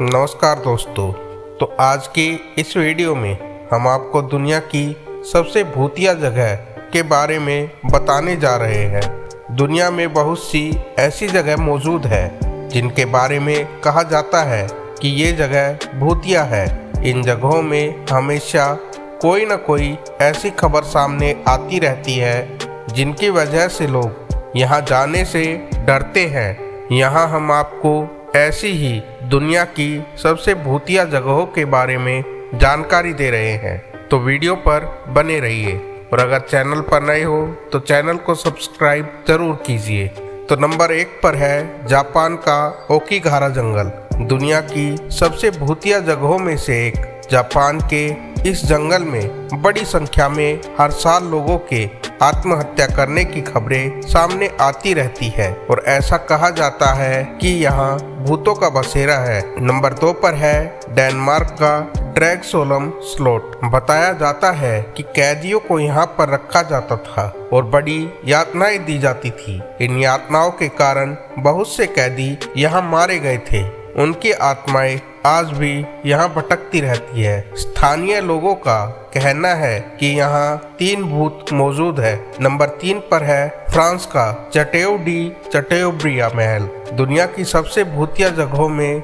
नमस्कार दोस्तों। तो आज के इस वीडियो में हम आपको दुनिया की सबसे भूतिया जगह के बारे में बताने जा रहे हैं। दुनिया में बहुत सी ऐसी जगह मौजूद है, जिनके बारे में कहा जाता है कि ये जगह भूतिया है। इन जगहों में हमेशा कोई न कोई ऐसी खबर सामने आती रहती है, जिनकी वजह से लोग यहाँ जाने से डरते हैं। यहाँ हम आपको ऐसी ही दुनिया की सबसे भूतिया जगहों के बारे में जानकारी दे रहे हैं। तो वीडियो पर बने रहिए। और अगर चैनल पर नए हो तो चैनल को सब्सक्राइब ज़रूर कीजिए। तो नंबर एक पर है जापान का ओकीघारा जंगल। दुनिया की सबसे भूतिया जगहों में से एक जापान के इस जंगल में बड़ी संख्या में हर साल लोगों के आत्महत्या करने की खबरें सामने आती रहती है और ऐसा कहा जाता है कि यहाँ भूतों का बसेरा है। नंबर दो पर है, डेनमार्क का ड्रैग सोलम स्लोट। बताया जाता है कि कैदियों को यहाँ पर रखा जाता था और बड़ी यातनाएँ दी जाती थी। इन यातनाओं के कारण बहुत से कैदी यहाँ मारे गए थे। उनकी आत्माएँ आज भी यहाँ भटकती रहती है। स्थानीय लोगों का कहना है कि यहाँ तीन भूत मौजूद है। नंबर तीन पर है फ्रांस का चटेव डी चटेवब्रिया महल। दुनिया की सबसे भूतिया जगहों में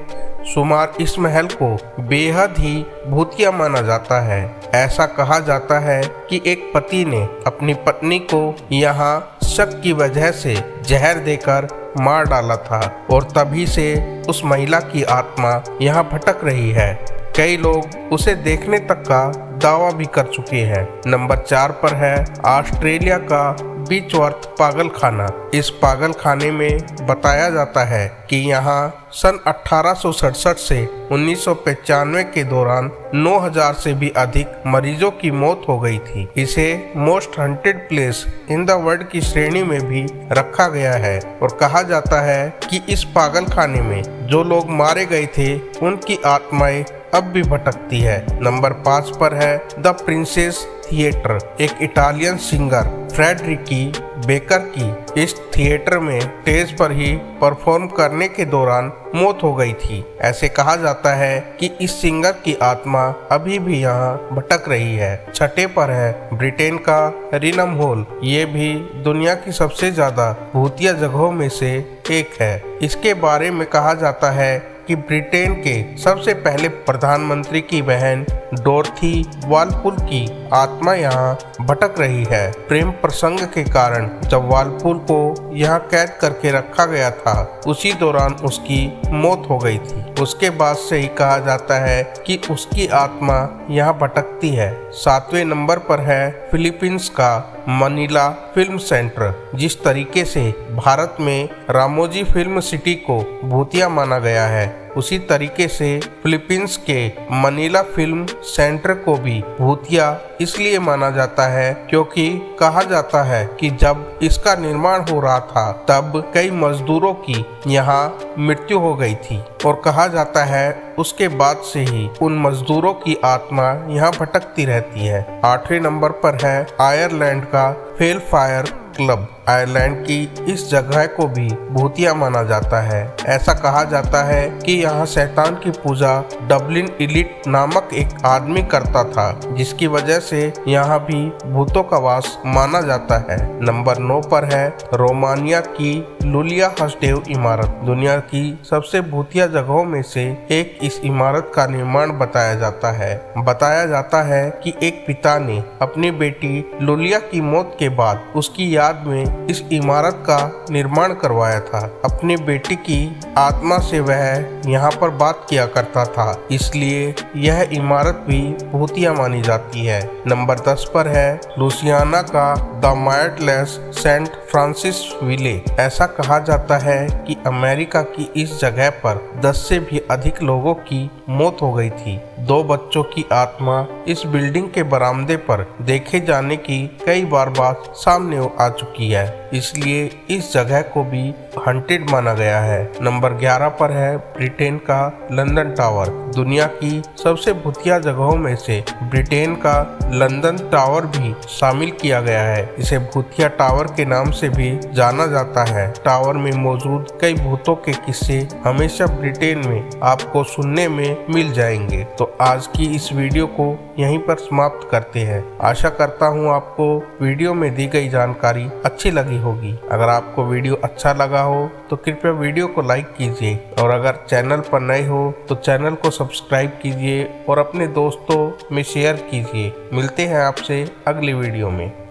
शुमार इस महल को बेहद ही भूतिया माना जाता है। ऐसा कहा जाता है कि एक पति ने अपनी पत्नी को यहाँ शक की वजह से जहर देकर मार डाला था और तभी से उस महिला की आत्मा यहाँ भटक रही है। कई लोग उसे देखने तक का दावा भी कर चुके हैं। नंबर चार पर है, ऑस्ट्रेलिया का बीचवर्थ पागल खाना इस पागल खाने में बताया जाता है कि यहाँ सन अठारह से उन्नीस के दौरान 9000 से भी अधिक मरीजों की मौत हो गई थी। इसे most haunted place in the world की श्रेणी में भी रखा गया है और कहा जाता है कि इस पागल खाने में जो लोग मारे गए थे, उनकी आत्माएँ अब भी भटकती है। नंबर पाँच पर है द प्रिंसेस थिएटर, एक इटालियन सिंगर, फ्रेडरिकी बेकर की इस थिएटर में स्टेज पर ही परफॉर्म करने के दौरान मौत हो गई थी। ऐसे कहा जाता है कि इस सिंगर की आत्मा अभी भी यहाँ भटक रही है। छठे पर है ब्रिटेन का रिनम हॉल। ये भी दुनिया की सबसे ज़्यादा भूतिया जगहों में से एक है। इसके बारे में कहा जाता है कि ब्रिटेन के सबसे पहले प्रधानमंत्री की बहन डोरथी वालपुल की आत्मा यहाँ भटक रही है। प्रेम प्रसंग के कारण जब वालपुल को यहाँ कैद करके रखा गया था, उसी दौरान उसकी मौत हो गई थी। उसके बाद से ही कहा जाता है कि उसकी आत्मा यहाँ भटकती है। सातवें नंबर पर है फिलीपींस का मनीला फ़िल्म सेंटर, जिस तरीके से भारत में रामोजी फ़िल्म सिटी को भूतिया माना गया है। उसी तरीके से फिलीपींस के मनीला फ़िल्म सेंटर को भी भूतिया इसलिए माना जाता है क्योंकि कहा जाता है कि जब इसका निर्माण हो रहा था, तब कई मजदूरों की यहाँ मृत्यु हो गई थी। और कहा जाता है, उसके बाद से ही उन मजदूरों की आत्मा यहाँ भटकती रहती है। आठवें नंबर पर है आयरलैंड का फेल फायर क्लब आयरलैंड की इस जगह को भी भूतिया माना जाता है। ऐसा कहा जाता है कि यहाँ शैतान की पूजा डबलिन इलिट नामक एक आदमी करता था, जिसकी वजह से यहाँ भी भूतों का वास माना जाता है। नंबर नौ पर है रोमानिया की लुलिया हस्टेव इमारत। दुनिया की सबसे भूतिया जगहों में से एक इस इमारत का निर्माण बताया जाता है। बताया जाता है कि एक पिता ने अपनी बेटी लुलिया की मौत के बाद उसकी याद में इस इमारत का निर्माण करवाया था। अपनी बेटी की आत्मा से वह यहाँ पर बात किया करता था। इसलिए यह इमारत भी भूतिया मानी जाती है। नंबर दस पर है, लुसियाना का the Myrtles Saint Francisville. ऐसा कहा जाता है कि अमेरिका की इस जगह पर 10 से भी अधिक लोगों की मौत हो गई थी। दो बच्चों की आत्मा इस बिल्डिंग के बरामदे पर देखे जाने की कई बार बात सामने आ चुकी है इसलिए इस जगह को भी हंटेड माना गया है। नंबर 11 पर है ब्रिटेन का लंदन टावर। दुनिया की सबसे भूतिया जगहों में से ब्रिटेन का लंदन टावर भी शामिल किया गया है। इसे भूतिया टावर के नाम से भी जाना जाता है। टावर में मौजूद कई भूतों के किस्से हमेशा ब्रिटेन में आपको सुनने में मिल जाएँगे। तो आज की इस वीडियो को यहीं पर समाप्त करते हैं। आशा करता हूँ आपको वीडियो में दी गई जानकारी अच्छी लगी होगी। अगर आपको वीडियो अच्छा लगा हो तो कृपया वीडियो को लाइक कीजिए। और अगर चैनल पर नए हो तो चैनल को सब्सक्राइब कीजिए और अपने दोस्तों में शेयर कीजिए। मिलते हैं आपसे अगली वीडियो में।